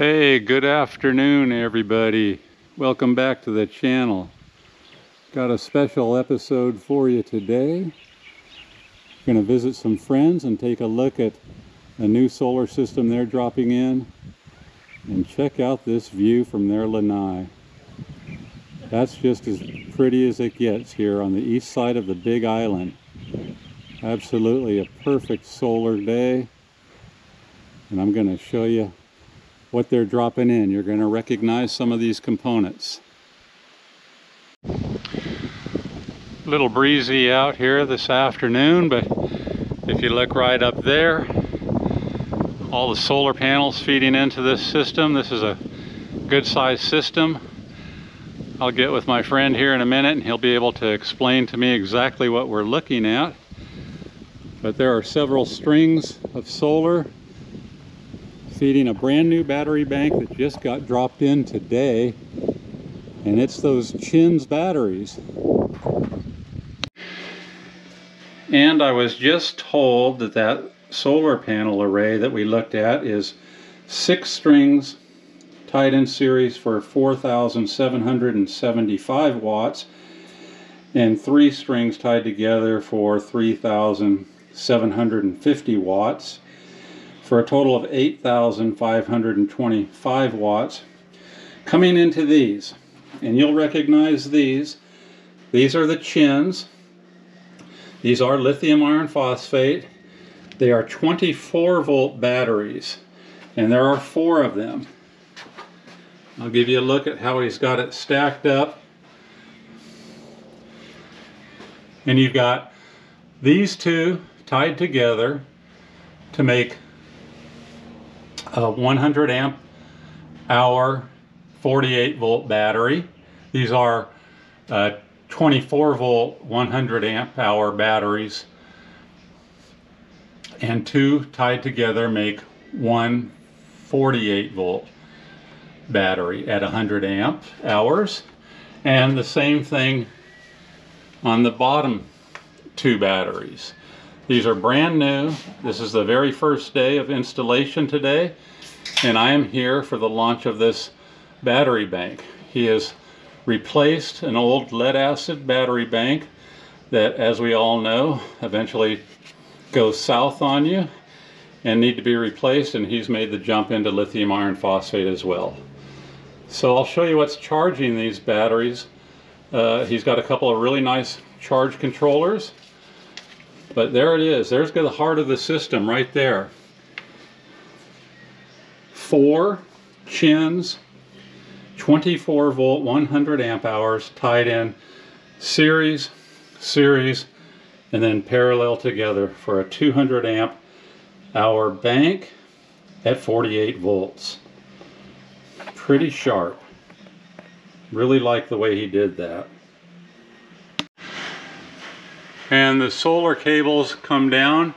Hey, good afternoon, everybody. Welcome back to the channel. Got a special episode for you today. We're Going to visit some friends and take a look at a new solar system they're dropping in and check out this view from their lanai. That's just as pretty as it gets here on the east side of the Big Island. Absolutely a perfect solar day. And I'm going to show you what they're dropping in. You're going to recognize some of these components. A little breezy out here this afternoon, but if you look right up there, all the solar panels feeding into this system. This is a good sized system. I'll get with my friend here in a minute and he'll be able to explain to me exactly what we're looking at. But there are several strings of solar feeding a brand new battery bank that just got dropped in today. And it's those Chins batteries. And I was just told that that solar panel array that we looked at is six strings tied in series for 4,775 watts and three strings tied together for 3,750 watts for a total of 8,525 watts coming into these. And you'll recognize these. These are the chins. These are lithium iron phosphate. They are 24 volt batteries and there are four of them. I'll give you a look at how he's got it stacked up. And you've got these two tied together to make a 100 amp hour 48 volt battery. These are uh, 24 volt 100 amp hour batteries and two tied together make one 48 volt battery at 100 amp hours and the same thing on the bottom two batteries. These are brand new. This is the very first day of installation today, and I am here for the launch of this battery bank. He has replaced an old lead acid battery bank that, as we all know, eventually goes south on you and need to be replaced, and he's made the jump into lithium iron phosphate as well. So I'll show you what's charging these batteries. Uh, he's got a couple of really nice charge controllers but there it is. There's the heart of the system right there. Four chins, 24 volt, 100 amp hours tied in series, series, and then parallel together for a 200 amp hour bank at 48 volts. Pretty sharp. Really like the way he did that. And the solar cables come down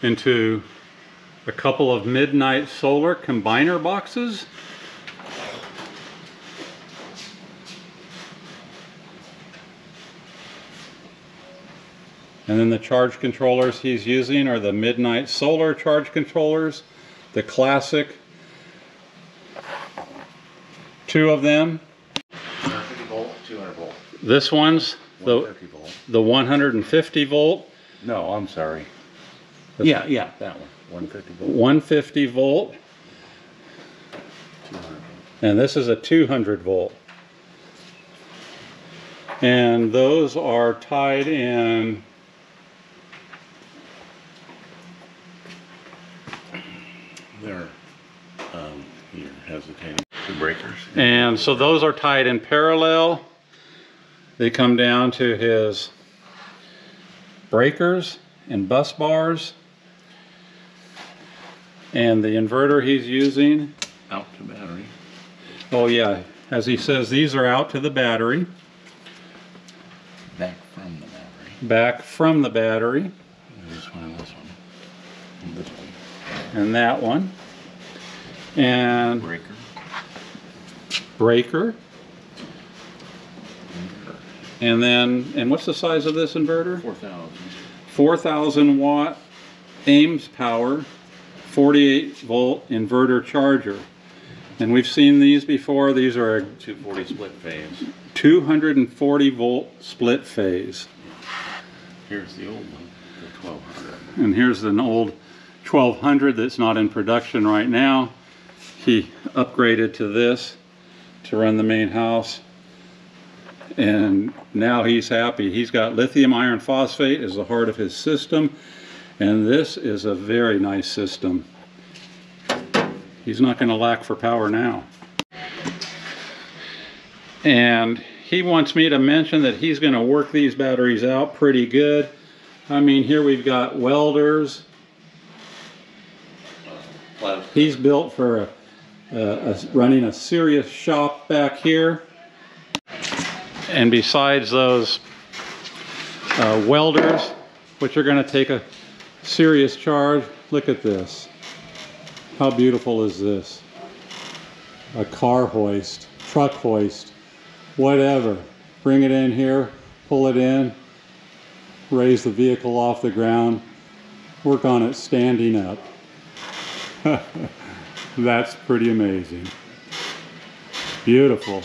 into a couple of midnight solar combiner boxes. And then the charge controllers he's using are the Midnight Solar charge controllers, the classic, two of them. 150 volt, 200 volt. This one's the, the 150 volt. No, I'm sorry. Yeah, yeah, that one. 150 volt. 150 volt. 200 volt. And this is a 200 volt. And those are tied in They're, um, you're hesitating. The breakers. and so those are tied in parallel. They come down to his breakers and bus bars. And the inverter he's using. Out to battery. Oh yeah, as he says, these are out to the battery. Back from the battery. Back from the battery. This one and this one. And this one. And that one. And Breaker. breaker. And then, and what's the size of this inverter? 4,000. 4,000 watt AIMS power, 48 volt inverter charger. And we've seen these before. These are a 240 split phase. 240 volt split phase. Here's the old one, the 1200. And here's an old 1200 that's not in production right now. He upgraded to this to run the main house. And now he's happy. He's got lithium iron phosphate as the heart of his system. And this is a very nice system. He's not going to lack for power now. And he wants me to mention that he's going to work these batteries out pretty good. I mean, here we've got welders. He's built for a, a, a- running a serious shop back here. And besides those uh, welders, which are going to take a serious charge, look at this. How beautiful is this? A car hoist, truck hoist, whatever. Bring it in here, pull it in, raise the vehicle off the ground, work on it standing up. That's pretty amazing. Beautiful.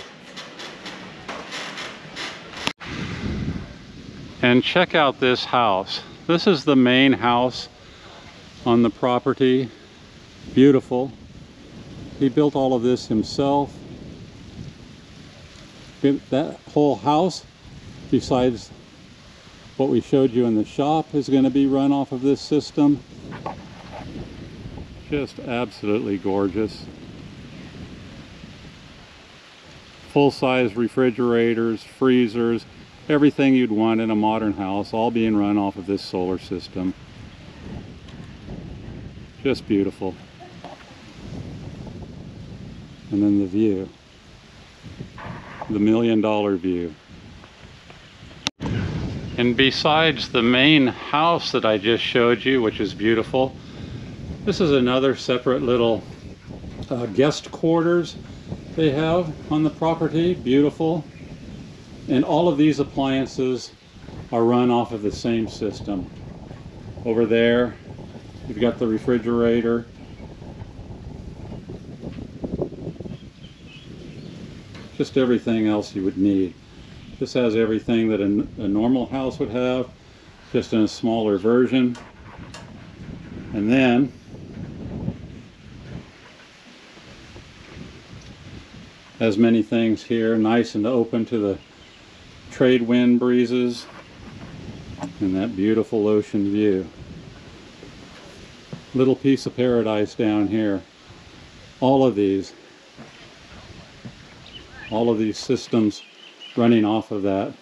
And check out this house. This is the main house on the property. Beautiful. He built all of this himself. That whole house, besides what we showed you in the shop, is going to be run off of this system. Just absolutely gorgeous. Full-size refrigerators, freezers, everything you'd want in a modern house, all being run off of this solar system. Just beautiful. And then the view. The million dollar view. And besides the main house that I just showed you, which is beautiful, this is another separate little uh, guest quarters they have on the property. Beautiful. And all of these appliances are run off of the same system. Over there, you've got the refrigerator. Just everything else you would need. This has everything that a, a normal house would have, just in a smaller version. And then has many things here, nice and open to the trade wind breezes and that beautiful ocean view. Little piece of paradise down here. All of these, all of these systems running off of that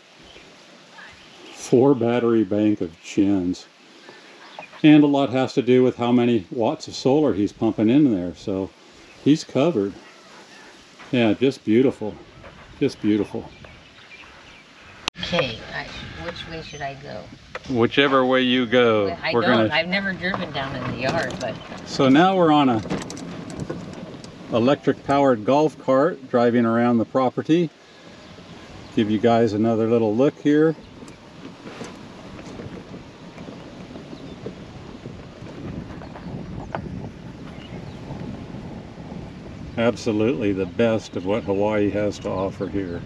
four battery bank of chins. And a lot has to do with how many watts of solar he's pumping in there. So he's covered. Yeah, just beautiful. Just beautiful. Okay, I, which way should I go? Whichever way you go, I we're don't. gonna. I've never driven down in the yard, but So now we're on a electric powered golf cart driving around the property. Give you guys another little look here. Absolutely the best of what Hawaii has to offer here.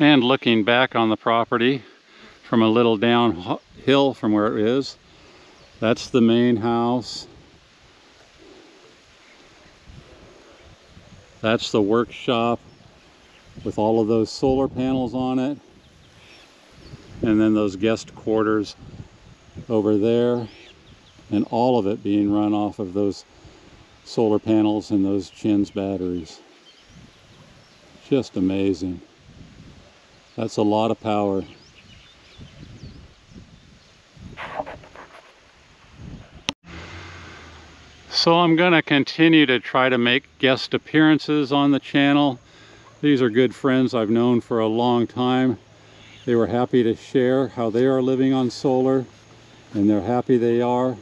And looking back on the property from a little downhill from where it is, that's the main house. That's the workshop with all of those solar panels on it. And then those guest quarters over there. And all of it being run off of those solar panels and those chins batteries. Just amazing. That's a lot of power. So I'm going to continue to try to make guest appearances on the channel. These are good friends I've known for a long time. They were happy to share how they are living on solar and they're happy they are.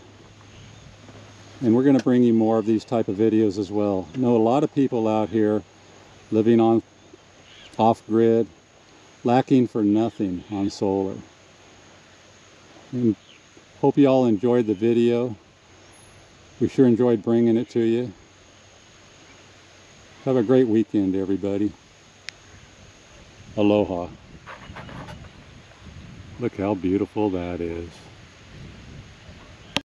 And we're going to bring you more of these type of videos as well. I know a lot of people out here living on off-grid, lacking for nothing on solar. And hope you all enjoyed the video. We sure enjoyed bringing it to you. Have a great weekend, everybody. Aloha. Look how beautiful that is.